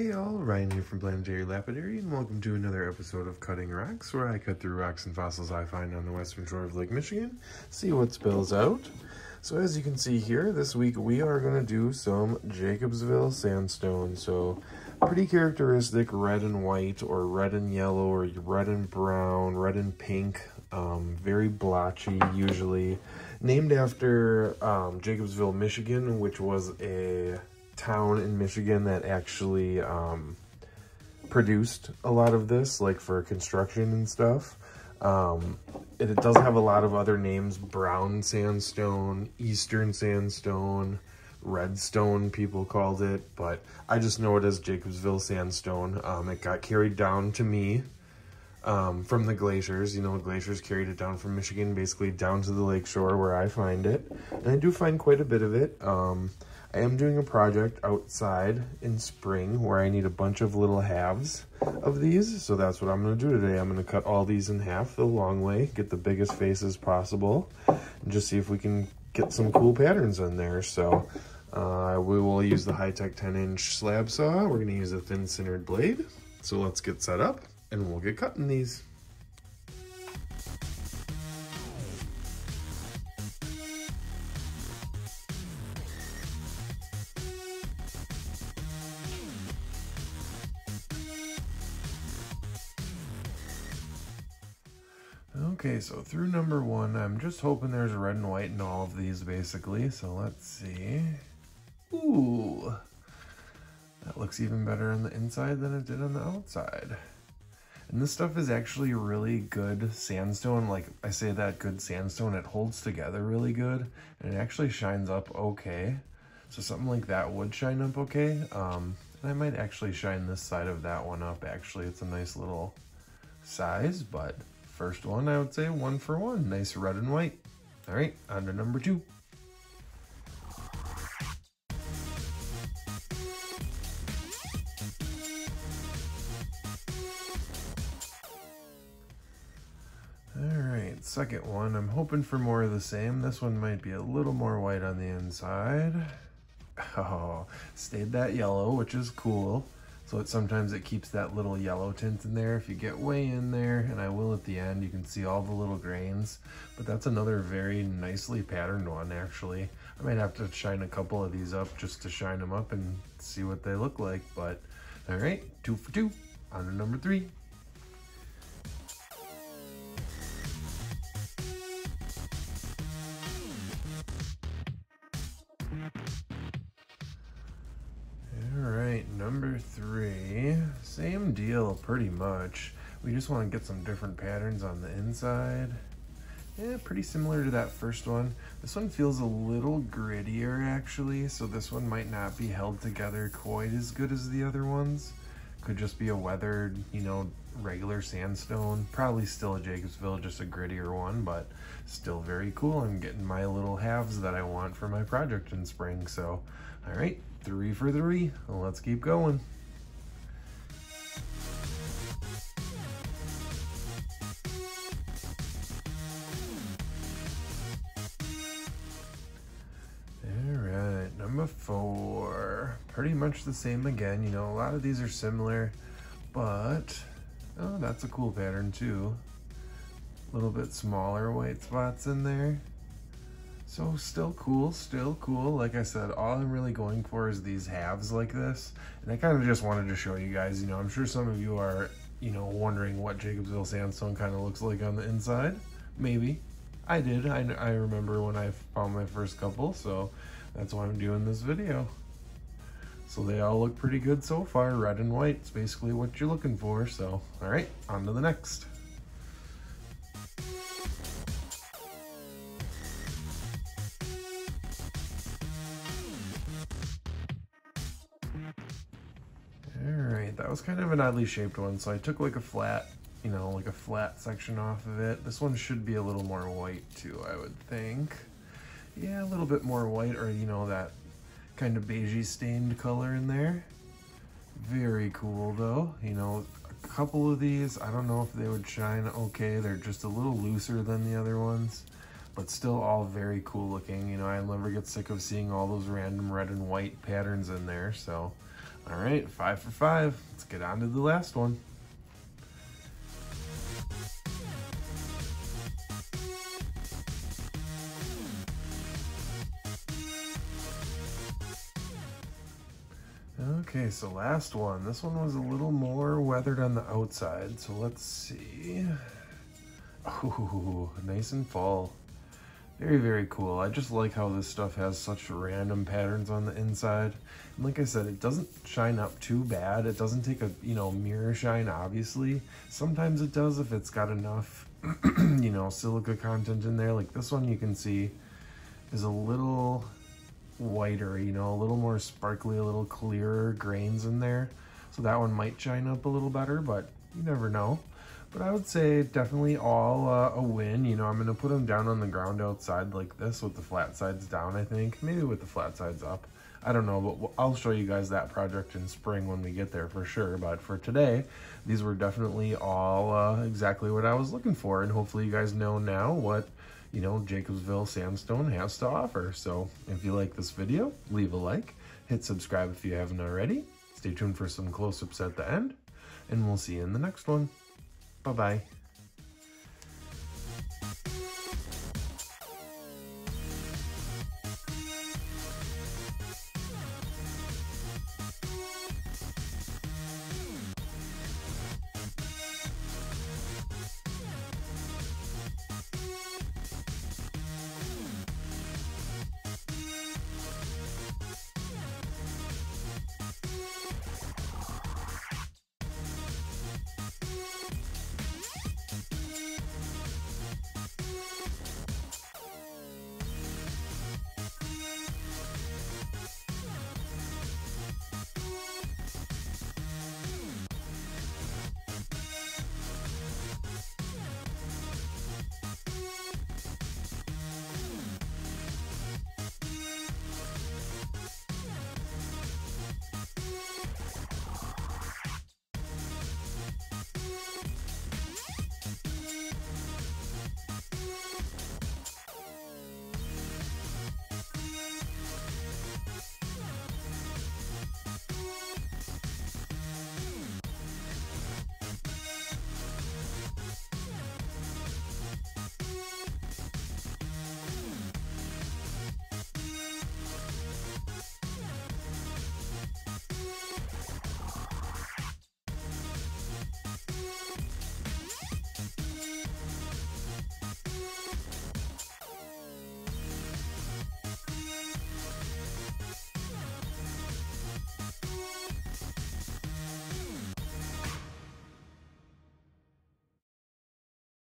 Hey all, Ryan here from Planetary Lapidary, and welcome to another episode of Cutting Rocks, where I cut through rocks and fossils I find on the western shore of Lake Michigan, see what spills out. So as you can see here, this week we are going to do some Jacobsville sandstone. So pretty characteristic red and white, or red and yellow, or red and brown, red and pink, um, very blotchy usually. Named after um, Jacobsville, Michigan, which was a town in Michigan that actually um, produced a lot of this, like for construction and stuff. Um, it, it does have a lot of other names, brown sandstone, eastern sandstone, redstone people called it, but I just know it as Jacobsville sandstone. Um, it got carried down to me um, from the glaciers. You know, glaciers carried it down from Michigan, basically down to the lakeshore where I find it. And I do find quite a bit of it. Um, I am doing a project outside in spring where I need a bunch of little halves of these. So that's what I'm going to do today. I'm going to cut all these in half the long way, get the biggest faces possible, and just see if we can get some cool patterns in there. So uh, we will use the Hi-Tech 10-inch slab saw. We're going to use a thin centered blade. So let's get set up and we'll get cutting these. Okay, so through number one, I'm just hoping there's red and white in all of these, basically. So let's see. Ooh. That looks even better on the inside than it did on the outside. And this stuff is actually really good sandstone. Like I say that good sandstone, it holds together really good. And it actually shines up okay. So something like that would shine up okay. Um, and I might actually shine this side of that one up, actually. It's a nice little size, but First one, I would say one for one. Nice red and white. All right, on to number two. All right, second one. I'm hoping for more of the same. This one might be a little more white on the inside. Oh, stayed that yellow, which is cool. So it, sometimes it keeps that little yellow tint in there. If you get way in there, and I will at the end, you can see all the little grains. But that's another very nicely patterned one, actually. I might have to shine a couple of these up just to shine them up and see what they look like. But all right, two for two. On to number three. Pretty much. We just want to get some different patterns on the inside. Yeah, pretty similar to that first one. This one feels a little grittier actually, so this one might not be held together quite as good as the other ones. Could just be a weathered, you know, regular sandstone. Probably still a Jacobsville, just a grittier one, but still very cool. I'm getting my little halves that I want for my project in spring. So, all right, three for three. Let's keep going. Four. Pretty much the same again. You know, a lot of these are similar, but oh, that's a cool pattern too. A little bit smaller white spots in there. So still cool, still cool. Like I said, all I'm really going for is these halves like this. And I kind of just wanted to show you guys, you know, I'm sure some of you are, you know, wondering what Jacobsville sandstone kind of looks like on the inside. Maybe. I did. I, I remember when I found my first couple, so that's why I'm doing this video. So they all look pretty good so far. Red and white It's basically what you're looking for. So, all right, on to the next. All right, that was kind of an oddly shaped one, so I took like a flat, you know, like a flat section off of it. This one should be a little more white too, I would think. Yeah, a little bit more white, or you know, that kind of beigey stained color in there. Very cool though, you know, a couple of these, I don't know if they would shine okay. They're just a little looser than the other ones, but still all very cool looking. You know, I never get sick of seeing all those random red and white patterns in there, so All right, five for five. Let's get on to the last one. Okay, so last one. This one was a little more weathered on the outside, so let's see. Ooh, nice and full. Very, very cool. I just like how this stuff has such random patterns on the inside. And like I said, it doesn't shine up too bad. It doesn't take a, you know, mirror shine, obviously. Sometimes it does if it's got enough, you know, silica content in there. Like this one you can see is a little whiter, you know, a little more sparkly, a little clearer grains in there. So that one might shine up a little better, but you never know. But I would say definitely all uh, a win. You know, I'm going to put them down on the ground outside like this with the flat sides down, I think. Maybe with the flat sides up. I don't know, but I'll show you guys that project in spring when we get there for sure. But for today, these were definitely all uh, exactly what I was looking for. And hopefully you guys know now what you know, Jacobsville Sandstone has to offer. So if you like this video, leave a like, hit subscribe if you haven't already. Stay tuned for some close-ups at the end, and we'll see you in the next one. Bye-bye.